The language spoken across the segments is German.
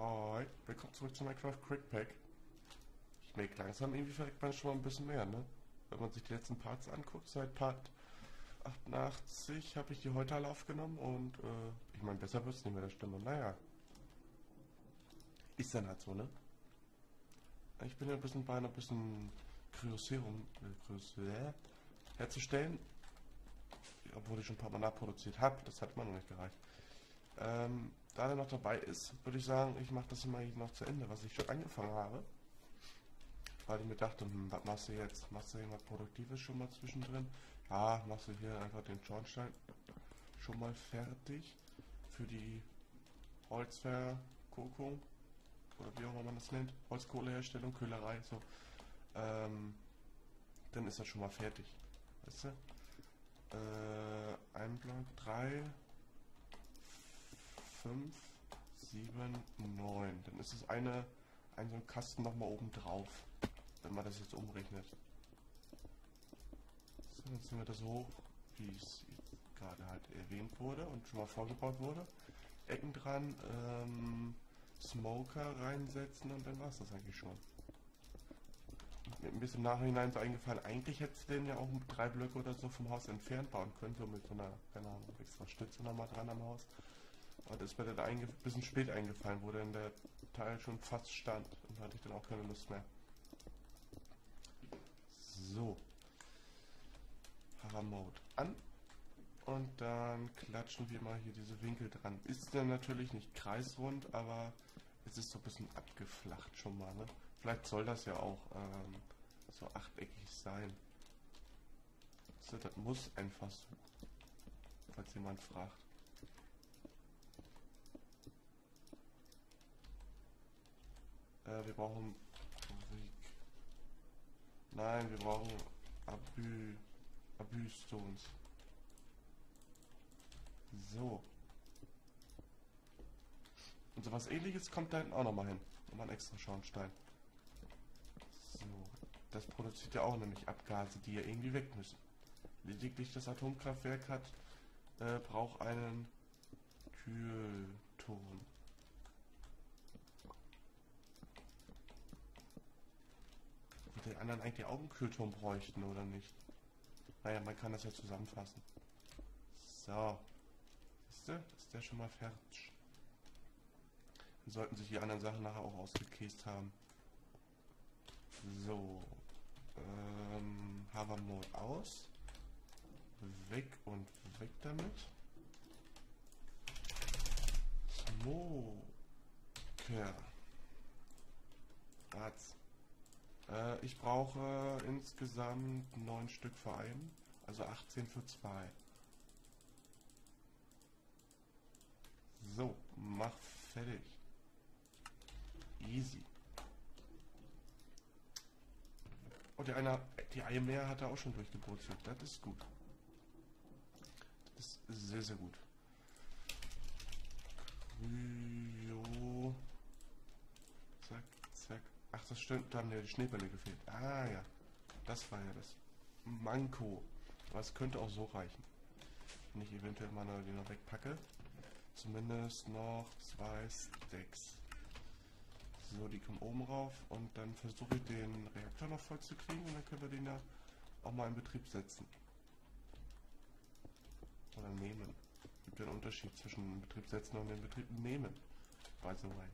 Hi, willkommen zurück zu Minecraft Quickpack. Ich merke langsam, irgendwie verreckt man schon mal ein bisschen mehr, ne? Wenn man sich die letzten Parts anguckt, seit Part 88 habe ich die heute alle aufgenommen und äh, ich meine, besser wird es nicht mehr der Stimme. Naja. Ist dann halt so, ne? Ich bin ja ein bisschen bei einer bisschen Kryosserum äh, herzustellen. Obwohl ich schon ein paar Mal nachproduziert habe, das hat man noch nicht gereicht. Ähm, da er noch dabei ist, würde ich sagen, ich mache das immer noch zu Ende, was ich schon angefangen habe. Weil ich mir dachte, hm, was machst du jetzt? Machst du irgendwas Produktives schon mal zwischendrin? Ja, machst du hier einfach den Schornstein schon mal fertig für die Holzverkokung oder wie auch immer man das nennt, Holzkohleherstellung, Köhlerei, so. Ähm, dann ist das schon mal fertig. Weißt du? Äh, ein Block, drei, 5, 7, 9. Dann ist es eine, ein so ein Kasten nochmal oben drauf, wenn man das jetzt umrechnet. So, dann ziehen wir das hoch, wie es gerade halt erwähnt wurde und schon mal vorgebaut wurde. Ecken dran, ähm, Smoker reinsetzen und dann war es das eigentlich schon. Mir ein bisschen Nachhinein so eingefallen, eigentlich hätte es den ja auch drei Blöcke oder so vom Haus entfernt bauen können, so mit so einer, keine Ahnung, extra Stütze nochmal dran am Haus. Aber das ist mir dann ein bisschen spät eingefallen, wo dann der Teil schon fast stand. Und hatte ich dann auch keine Lust mehr. So. Hover Mode an. Und dann klatschen wir mal hier diese Winkel dran. Ist dann natürlich nicht kreisrund, aber es ist so ein bisschen abgeflacht schon mal. Ne? Vielleicht soll das ja auch ähm, so achteckig sein. So, das muss einfach so. Falls jemand fragt. Äh, wir brauchen Nein, wir brauchen Abü Abü-Stones. So. Und sowas ähnliches kommt da hinten auch nochmal hin. Nochmal ein extra Schornstein. So. Das produziert ja auch nämlich Abgase, die ja irgendwie weg müssen. Lediglich das Atomkraftwerk hat, äh, braucht einen Kühlton. Die anderen eigentlich auch einen Kühlturm bräuchten, oder nicht? Naja, man kann das ja zusammenfassen. So. Siehst du? Ist der schon mal fertig. Dann sollten sich die anderen Sachen nachher auch ausgekäst haben. So. Ähm, Hover Mode aus. Weg und weg damit. Smoker. Arzt. Äh, ich brauche insgesamt neun Stück für einen, also 18 für zwei. So, mach fertig. Easy. Und der einer, die Eier mehr hat er auch schon durchgebrutzelt. Das ist gut. Das ist sehr, sehr gut. Kryo. Zack, zack. Ach, das stimmt, da haben ja die Schneebälle gefehlt. Ah ja, das war ja das Manko. Aber es könnte auch so reichen. Wenn ich eventuell mal die noch wegpacke. Zumindest noch zwei Stacks. So, die kommen oben rauf und dann versuche ich den Reaktor noch voll zu kriegen und dann können wir den ja auch mal in Betrieb setzen. Oder nehmen. Gibt ja einen Unterschied zwischen Betrieb setzen und in Betrieb nehmen. By the way.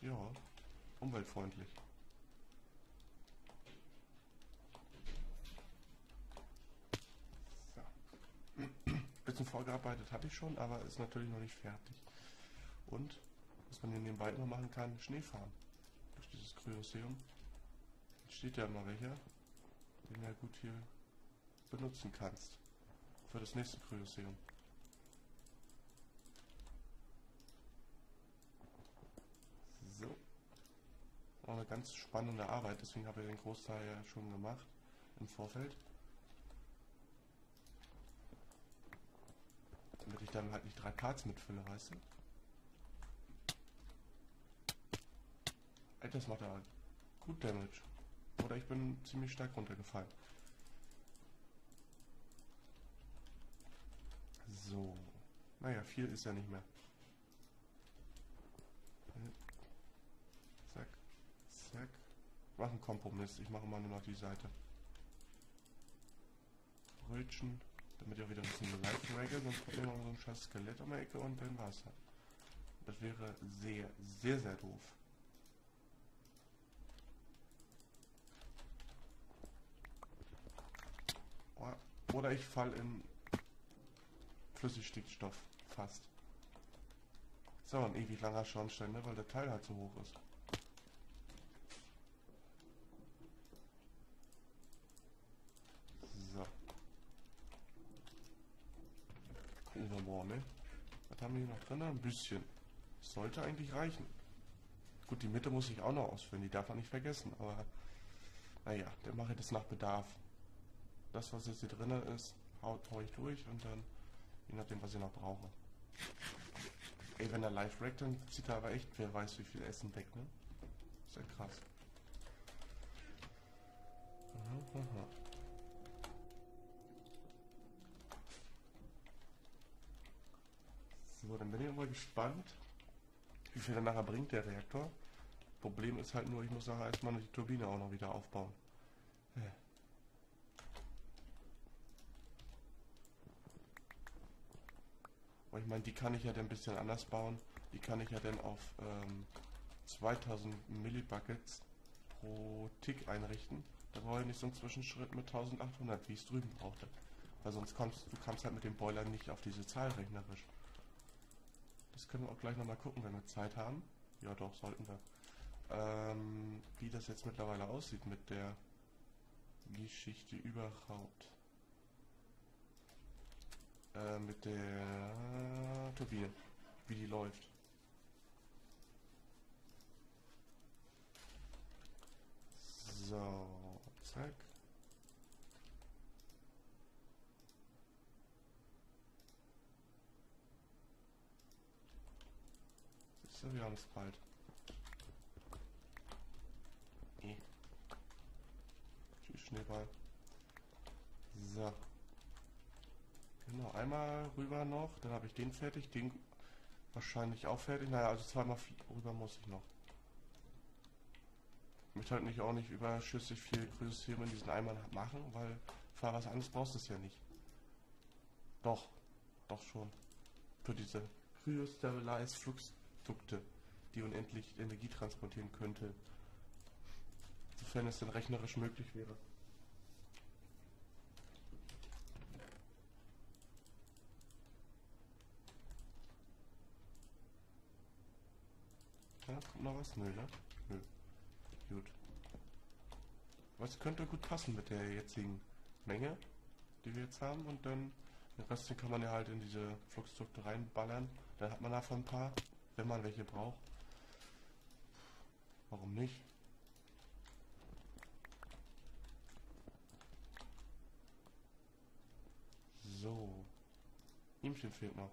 Ja, umweltfreundlich. So. Bisschen vorgearbeitet habe ich schon, aber ist natürlich noch nicht fertig. Und, was man hier nebenbei immer machen kann, Schnee fahren. Durch dieses Kryoseum. Steht ja immer welcher, den du ja gut hier benutzen kannst. Für das nächste Kryoseum. So. Eine ganz spannende Arbeit, deswegen habe ich den Großteil ja schon gemacht im Vorfeld. Damit ich dann halt nicht drei Parts mitfülle, weißt du? Alter, das macht er gut Damage. Oder ich bin ziemlich stark runtergefallen. So. Naja, viel ist ja nicht mehr. Zack, zack. Mach einen Kompromiss. Ich mache mal nur noch die Seite. Brötchen, damit ihr wieder ein bisschen Light regelt, sonst kommt immer so ein scheiß Skelett um die Ecke und dann war's halt. Das wäre sehr, sehr, sehr doof. Oder ich fall in Flüssigstickstoff fast. So, ein ewig langer Schornstein, ne, weil der Teil halt so hoch ist. So. Mal, ne? Was haben wir hier noch drin? Ein bisschen. Sollte eigentlich reichen. Gut, die Mitte muss ich auch noch ausführen, die darf man nicht vergessen, aber naja, dann mache ich das nach Bedarf. Das, was jetzt hier drin ist, haut hau ich durch und dann, je nachdem, was ich noch brauche. Ey, wenn er live rackt, dann zieht er aber echt, wer weiß, wie viel Essen weg, ne? Ist ja krass. Aha, aha. So, dann bin ich mal gespannt, wie viel er nachher bringt, der Reaktor. Problem ist halt nur, ich muss nachher erstmal die Turbine auch noch wieder aufbauen. Aber ich meine, die kann ich ja dann ein bisschen anders bauen. Die kann ich ja dann auf ähm, 2000 Millibuckets pro Tick einrichten. Da brauche ich nicht so einen Zwischenschritt mit 1800, wie es drüben brauchte. Weil sonst kommst du kommst halt mit dem Boiler nicht auf diese Zahl rechnerisch. Das können wir auch gleich nochmal gucken, wenn wir Zeit haben. Ja doch, sollten wir. Ähm, wie das jetzt mittlerweile aussieht mit der Geschichte überhaupt äh, mit der Turbine, wie die läuft. So, zack. So, wir haben es bald. Nee. Tschüss, Schneeball. So. Genau, einmal rüber noch, dann habe ich den fertig, den wahrscheinlich auch fertig. Naja, also zweimal rüber muss ich noch. Ich möchte halt nicht auch nicht überschüssig viel Kryosystem in diesen Eimern machen, weil für was anderes brauchst du es ja nicht. Doch, doch schon. Für diese Cryostabilized Fluxdukte, die unendlich Energie transportieren könnte. Sofern es denn rechnerisch möglich wäre. Ja, kommt noch was? Nö, ne? Nö. Gut. Was könnte gut passen mit der jetzigen Menge, die wir jetzt haben. Und dann den Rest kann man ja halt in diese Fluxdukte reinballern. Dann hat man davon ein paar, wenn man welche braucht. Warum nicht? So. Ihmchen fehlt noch.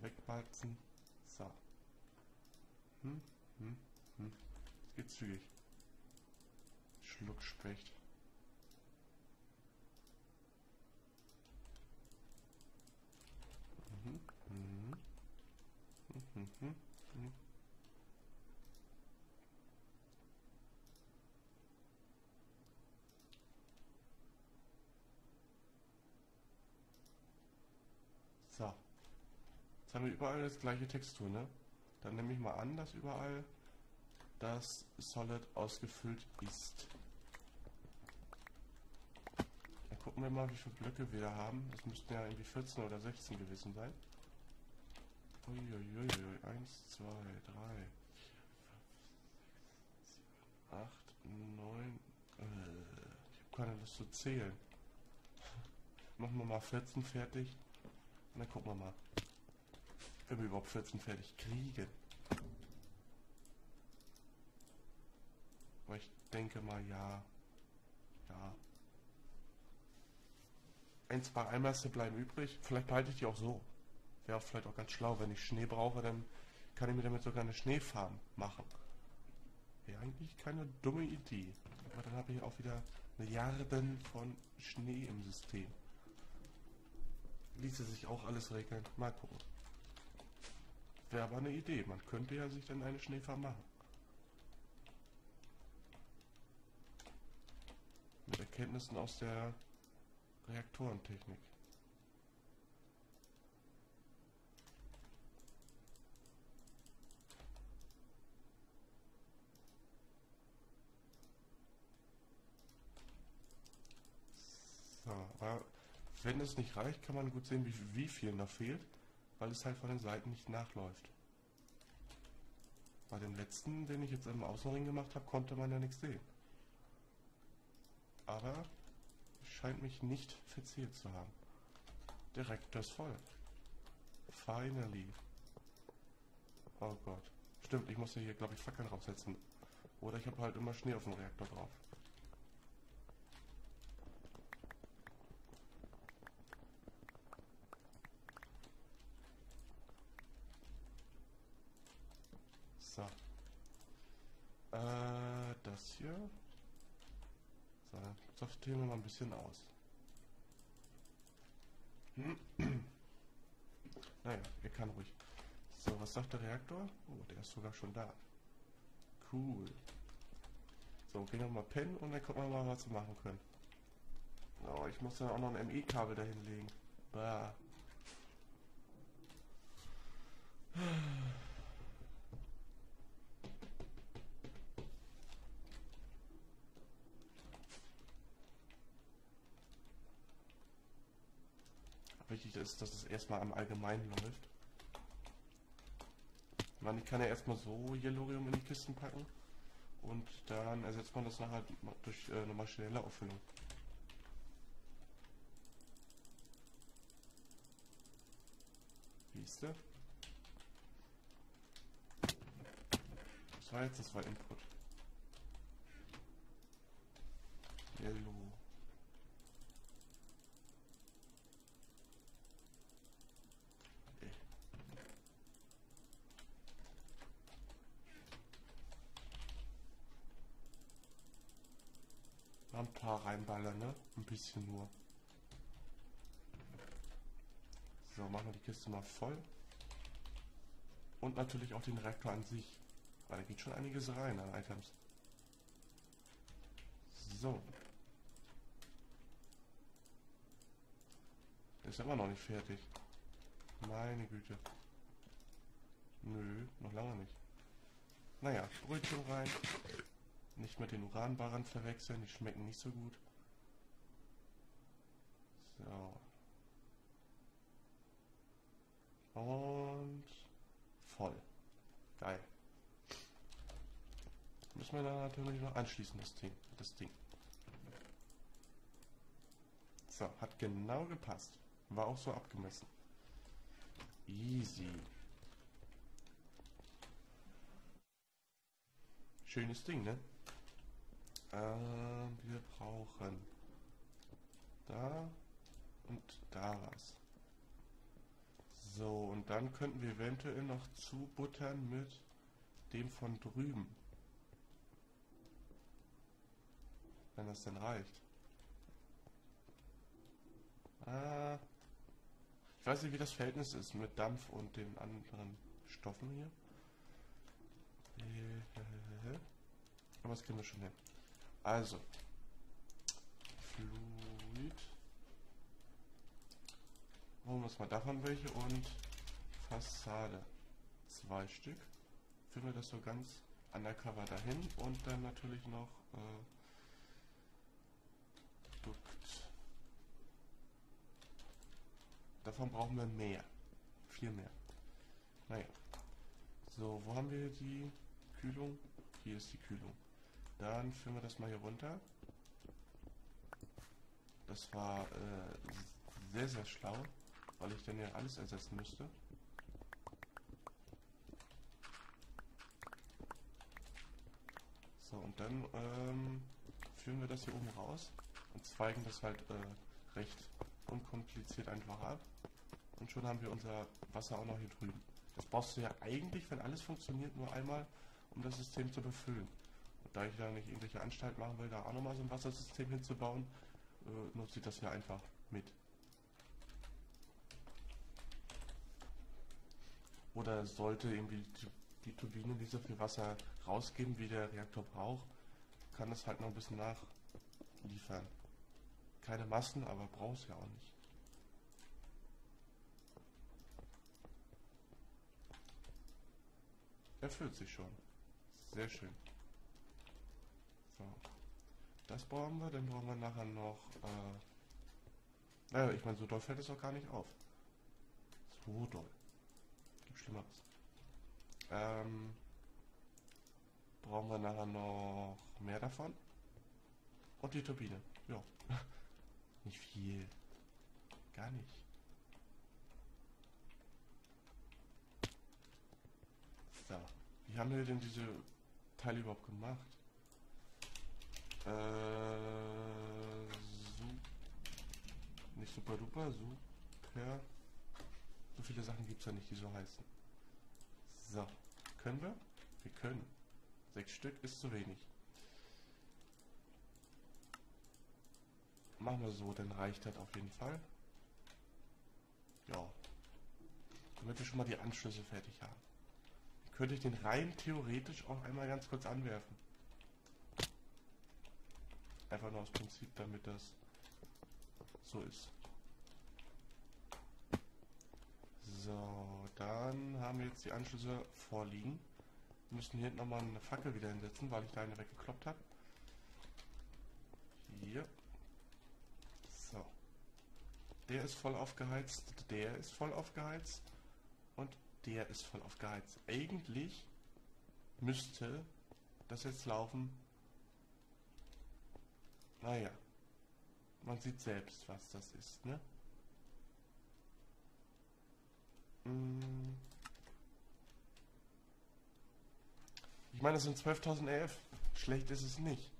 wegbalzen. So. Hm, hm, hm. Geht zügig. Schluckspecht. Mhm, mhm. So. Jetzt haben wir überall das gleiche Textur, ne? Dann nehme ich mal an, dass überall das Solid ausgefüllt ist. Dann gucken wir mal, wie viele Blöcke wir da haben. Das müssten ja irgendwie 14 oder 16 gewesen sein. Uiuiui, 1, 2, 3, 4, 5, 6, 7, 8, 9. Äh, ich habe keine Lust zu zählen. Machen wir mal 14 fertig. Und dann gucken wir mal wenn wir überhaupt 14 fertig kriegen. Aber ich denke mal, ja. Ja. Ein, zwei Einmasse bleiben übrig. Vielleicht behalte ich die auch so. Wäre auch vielleicht auch ganz schlau. Wenn ich Schnee brauche, dann kann ich mir damit sogar eine Schneefarm machen. Wäre eigentlich keine dumme Idee. Aber dann habe ich auch wieder Milliarden von Schnee im System. Ließe sich auch alles regeln. Mal gucken. Wäre aber eine Idee. Man könnte ja sich dann eine Schneefarm machen. Mit Erkenntnissen aus der Reaktorentechnik. So, aber wenn es nicht reicht, kann man gut sehen, wie, wie viel noch fehlt, weil es halt von den Seiten nicht nachläuft. Bei dem letzten, den ich jetzt im Außenring gemacht habe, konnte man ja nichts sehen. Aber es scheint mich nicht verzählt zu haben. Reaktor ist voll. Finally. Oh Gott. Stimmt, ich muss ja hier, glaube ich, Fackeln draufsetzen. Oder ich habe halt immer Schnee auf dem Reaktor drauf. So. Äh, das hier. So, dann sortieren wir mal ein bisschen aus. naja, er kann ruhig. So, was sagt der Reaktor? Oh, der ist sogar schon da. Cool. So, gehen wir mal pennen und dann gucken wir mal, was wir machen können. Oh, ich muss dann auch noch ein ME-Kabel dahin legen. Bah. Ist, dass es erstmal am Allgemeinen läuft. Man kann ja erstmal so Yellorium in die Kisten packen und dann ersetzt man das nachher durch äh, eine maschinelle Auffüllung. Wie ist der? Das war jetzt, das war Input. Yellow. Ein paar reinballern, ne? Ein bisschen nur. So, machen wir die Kiste mal voll. Und natürlich auch den Reaktor an sich. Weil da geht schon einiges rein an Items. So. Ist immer noch nicht fertig. Meine Güte. Nö, noch lange nicht. Naja, Brötchen rein. Nicht mit den Uranbarren verwechseln, die schmecken nicht so gut. So. Und voll. Geil. Müssen wir dann natürlich noch anschließen, das Ding. Das Ding. So, hat genau gepasst. War auch so abgemessen. Easy. Schönes Ding, ne? Ähm, wir brauchen da und da was. So, und dann könnten wir eventuell noch zubuttern mit dem von drüben. Wenn das denn reicht. Ah, ich weiß nicht, wie das Verhältnis ist mit Dampf und den anderen Stoffen hier. Aber das kriegen wir schon hin. Also, Fluid. Holen wir uns mal davon welche und Fassade. Zwei Stück. Führen wir das so ganz undercover dahin und dann natürlich noch äh, Dukt. Davon brauchen wir mehr. Viel mehr. Naja. So, wo haben wir die Kühlung? Hier ist die Kühlung. Dann führen wir das mal hier runter. Das war äh, sehr, sehr schlau, weil ich dann ja alles ersetzen müsste. So, und dann ähm, führen wir das hier oben raus und zweigen das halt äh, recht unkompliziert einfach ab. Und schon haben wir unser Wasser auch noch hier drüben. Das brauchst du ja eigentlich, wenn alles funktioniert, nur einmal, um das System zu befüllen. Da ich da nicht irgendwelche Anstalt machen will, da auch nochmal so ein Wassersystem hinzubauen, äh, nutze ich das ja einfach mit. Oder sollte irgendwie die, Turbine nicht so viel Wasser rausgeben, wie der Reaktor braucht, kann das halt noch ein bisschen nachliefern. Keine Massen, aber brauchst ja auch nicht. Erfüllt sich schon. Sehr schön. So. Das brauchen wir, dann brauchen wir nachher noch. Äh, naja, ich meine, so doll fällt es auch gar nicht auf. So doll. Schlimmeres. Ähm, brauchen wir nachher noch mehr davon. Und die Turbine. Ja. nicht viel. Gar nicht. So. Wie haben wir denn diese Teile überhaupt gemacht? Äh, su nicht super duper, super. So viele Sachen gibt es ja nicht, die so heißen. So. Können wir? Wir können. Sechs Stück ist zu wenig. Machen wir so, dann reicht das auf jeden Fall. Ja. Damit wir schon mal die Anschlüsse fertig haben. Könnte ich den rein theoretisch auch einmal ganz kurz anwerfen. Einfach nur aus Prinzip, damit das so ist. So, dann haben wir jetzt die Anschlüsse vorliegen. Wir müssen hier nochmal eine Fackel wieder hinsetzen, weil ich da eine weggekloppt habe. Hier. So. Der ist voll aufgeheizt, der ist voll aufgeheizt und der ist voll aufgeheizt. Eigentlich müsste das jetzt laufen. Naja. Man sieht selbst, was das ist, ne? Ich meine, das sind 12.000 RF. Schlecht ist es nicht.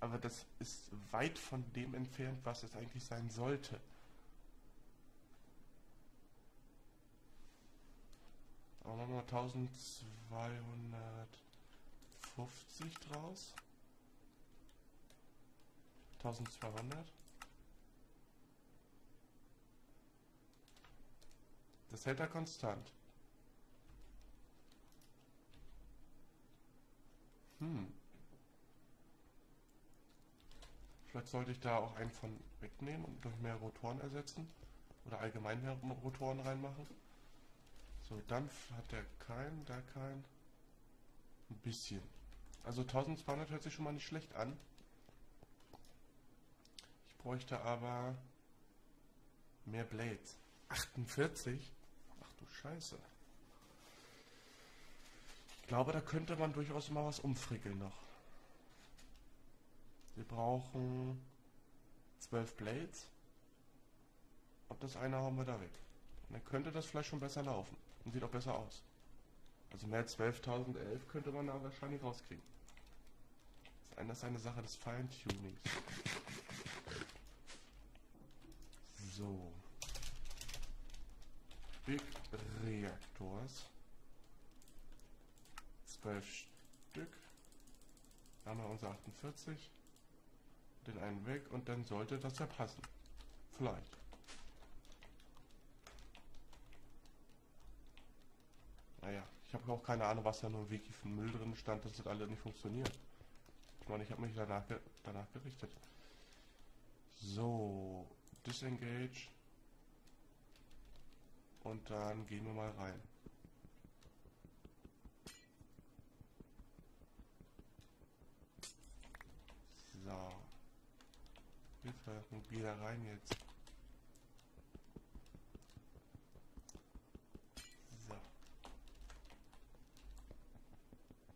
Aber das ist weit von dem entfernt, was es eigentlich sein sollte. Aber machen wir 1250 draus. 1200. Das hält er konstant. Hm. Vielleicht sollte ich da auch einen von wegnehmen und durch mehr Rotoren ersetzen. Oder allgemein mehr Rotoren reinmachen. So, Dampf hat der keinen, da keinen. Ein bisschen. Also 1200 hört sich schon mal nicht schlecht an. Ich bräuchte aber mehr Blades. 48? Scheiße. Ich glaube, da könnte man durchaus mal was umfrickeln noch. Wir brauchen 12 Blades. Ob das eine haben wir da weg. Und dann könnte das vielleicht schon besser laufen. Und sieht auch besser aus. Also mehr als 12.011 könnte man da wahrscheinlich rauskriegen. Das ist eine Sache des Feintunings. So. Big Reaktors. 12 Stück. Da haben wir unser 48. Den einen weg und dann sollte das ja passen. Vielleicht. Naja, ich habe auch keine Ahnung, was da nur im Wiki für Müll drin stand, dass das alle nicht funktioniert. Ich meine, ich habe mich danach, ge danach gerichtet. So, disengage. Und dann gehen wir mal rein. So. Hilfe, mobil da rein jetzt.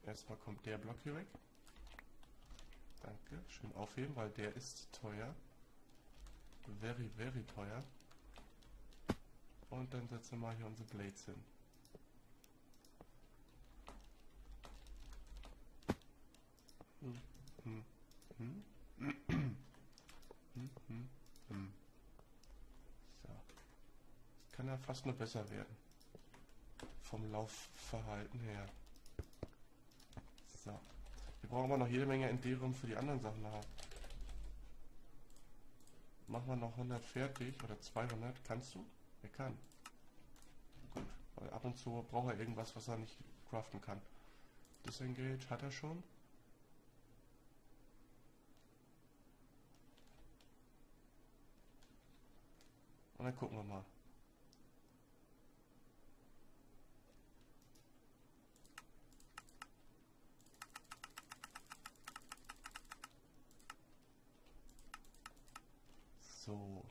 Erstmal kommt der Block hier weg. Danke. Schön aufheben, weil der ist teuer. Very, very teuer. Und dann setzen wir mal hier unsere Blades hin. Hm, hm, hm. So. Das kann ja fast nur besser werden. Vom Laufverhalten her. So. Wir brauchen aber noch jede Menge Enderung für die anderen Sachen nachher. Machen wir noch 100 fertig oder 200. Kannst du? Er kann. Gut. Weil ab und zu braucht er irgendwas, was er nicht craften kann. Disengage hat er schon. Und dann gucken wir mal. So.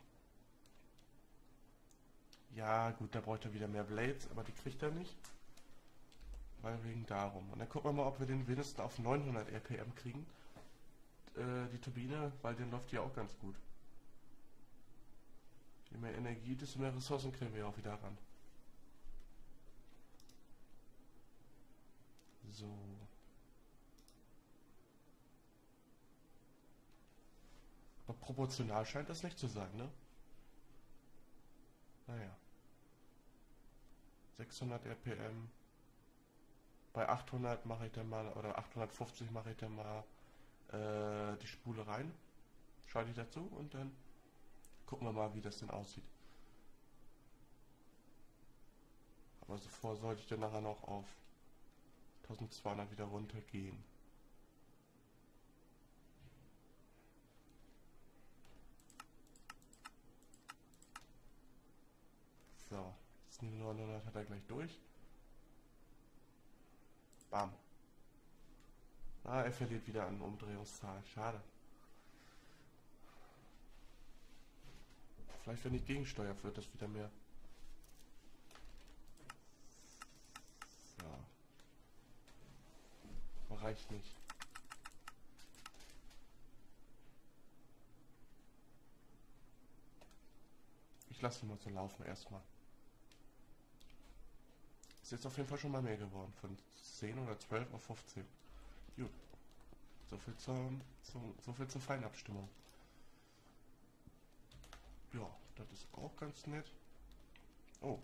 Ja, gut, da bräuchte er wieder mehr Blades, aber die kriegt er nicht. Weil wegen darum. Und dann gucken wir mal, ob wir den wenigstens auf 900 RPM kriegen. Äh, die Turbine, weil den läuft ja auch ganz gut. Je mehr Energie, desto mehr Ressourcen kriegen wir auch wieder ran. So. Aber proportional scheint das nicht zu sein, ne? Naja. 600 RPM. Bei 800 mache ich dann mal, oder 850 mache ich dann mal äh, die Spule rein. Schalte ich dazu und dann gucken wir mal, wie das denn aussieht. Aber zuvor sollte ich dann nachher noch auf 1200 wieder runtergehen. So, das 900 hat er gleich durch. Bam. Ah, er verliert wieder an Umdrehungszahl. Schade. Vielleicht, wenn ich gegensteuere, wird das wieder mehr. Aber reicht nicht. Ich lasse ihn mal so laufen erstmal. Ist jetzt auf jeden Fall schon mal mehr geworden. Von 10 oder 12 auf 15. Gut. So viel zur, zum, so viel zur Feinabstimmung. Ja, das ist auch ganz nett. Oh,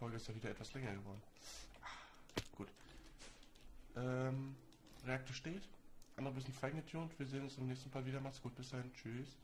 Folge ist ja wieder etwas länger geworden. Ah, gut. Ähm, Reaktor steht. Andere bisschen feingetunt. Wir sehen uns im nächsten Mal wieder. Macht's gut. Bis dahin. Tschüss.